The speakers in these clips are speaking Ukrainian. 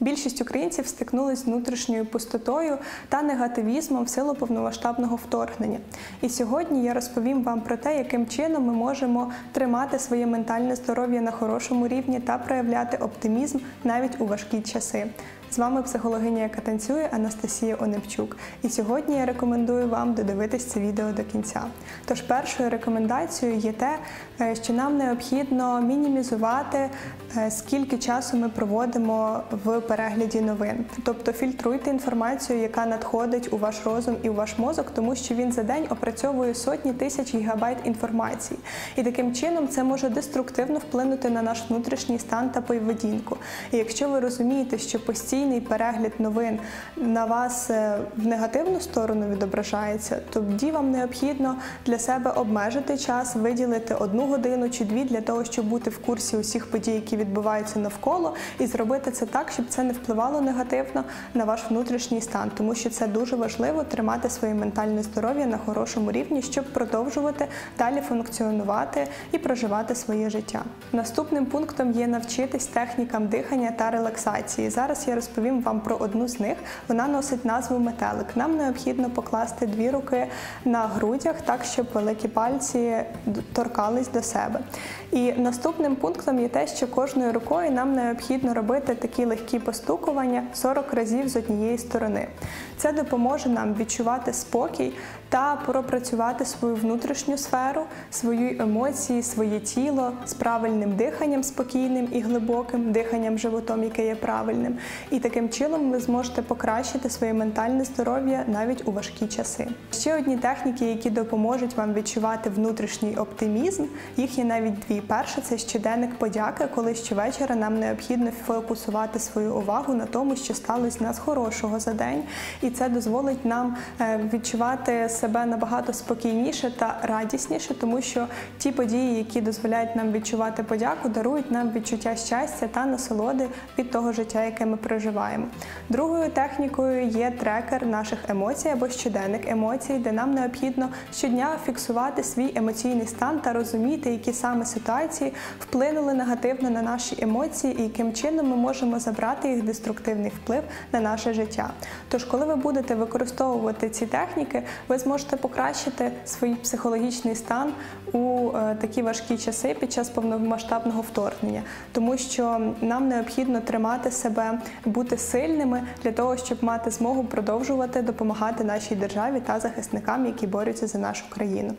Більшість українців стикнулись з внутрішньою пустотою та негативізмом в силу повномасштабного вторгнення. І сьогодні я розповім вам про те, яким чином ми можемо тримати своє ментальне здоров'я на хорошому рівні та проявляти оптимізм навіть у важкі часи. З вами психологиня, яка танцює Анастасія Онепчук. І сьогодні я рекомендую вам додивитись це відео до кінця. Тож першою рекомендацією є те, е, що нам необхідно мінімізувати, е, скільки часу ми проводимо в перегляді новин. Тобто фільтруйте інформацію, яка надходить у ваш розум і у ваш мозок, тому що він за день опрацьовує сотні тисяч гігабайт інформації. І таким чином це може деструктивно вплинути на наш внутрішній стан та поведінку. І якщо ви розумієте, що постійно постійний перегляд новин на вас е, в негативну сторону відображається, тоді вам необхідно для себе обмежити час, виділити одну годину чи дві для того, щоб бути в курсі усіх подій, які відбуваються навколо, і зробити це так, щоб це не впливало негативно на ваш внутрішній стан, тому що це дуже важливо тримати своє ментальне здоров'я на хорошому рівні, щоб продовжувати далі функціонувати і проживати своє життя. Наступним пунктом є навчитись технікам дихання та релаксації. Зараз я розповім розповім вам про одну з них. Вона носить назву метелик. Нам необхідно покласти дві руки на грудях, так щоб великі пальці торкались до себе. І наступним пунктом є те, що кожною рукою нам необхідно робити такі легкі постукування 40 разів з однієї сторони. Це допоможе нам відчувати спокій та пропрацювати свою внутрішню сферу, свої емоції, своє тіло з правильним диханням, спокійним і глибоким диханням животом, яке є правильним. І таким чином ви зможете покращити своє ментальне здоров'я навіть у важкі часи. Ще одні техніки, які допоможуть вам відчувати внутрішній оптимізм. Їх є навіть дві. Перша це щоденник подяки, коли щовечора нам необхідно фокусувати свою увагу на тому, що сталося нас хорошого за день, і це дозволить нам е, відчувати себе набагато спокійніше та радісніше, тому що ті події, які дозволяють нам відчувати подяку, дарують нам відчуття щастя та насолоди від того життя, яке ми проживаємо. Другою технікою є трекер наших емоцій або щоденник емоцій, де нам необхідно щодня фіксувати свій емоційний стан та розуміти, які саме ситуації вплинули негативно на наші емоції і яким чином ми можемо забрати їх деструктивний вплив на наше життя. Тож, коли ви будете використовувати ці техніки, ви зможете покращити свій психологічний стан у е, такі важкі часи під час повномасштабного вторгнення, тому що нам необхідно тримати себе, бути сильними для того, щоб мати змогу продовжувати допомагати нашій державі та захисникам, які борються за нашу країну.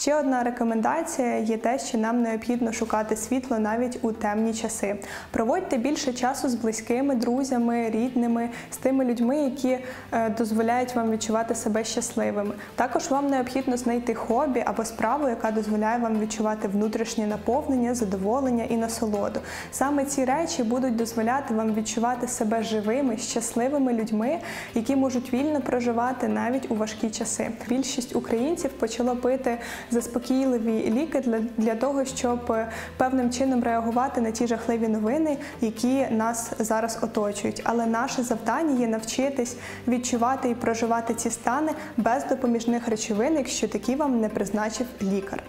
Ще одна рекомендація є те, що нам необхідно шукати світло навіть у темні часи. Проводьте більше часу з близькими, друзями, рідними, з тими людьми, які е, дозволяють вам відчувати себе щасливими. Також вам необхідно знайти хобі або справу, яка дозволяє вам відчувати внутрішнє наповнення, задоволення і насолоду. Саме ці речі будуть дозволяти вам відчувати себе живими, щасливими людьми, які можуть вільно проживати навіть у важкі часи. Більшість українців почало пити заспокійливі ліки для, для того, щоб е, певним чином реагувати на ті жахливі новини, які нас зараз оточують. Але наше завдання є навчитись відчувати і проживати ці стани без допоміжних речовин, якщо такі вам не призначив лікар.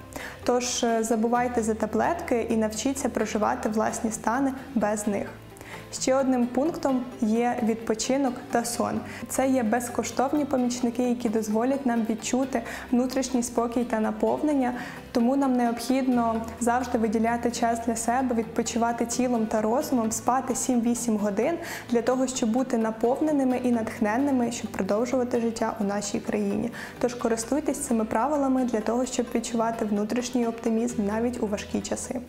Тож е, забувайте за таблетки і навчіться проживати власні стани без них. Ще одним пунктом є відпочинок та сон. Це є безкоштовні помічники, які дозволять нам відчути внутрішній спокій та наповнення. Тому нам необхідно завжди виділяти час для себе, відпочивати тілом та розумом, спати 7-8 годин для того, щоб бути наповненими і натхненними, щоб продовжувати життя у нашій країні. Тож користуйтесь цими правилами для того, щоб відчувати внутрішній оптимізм навіть у важкі часи.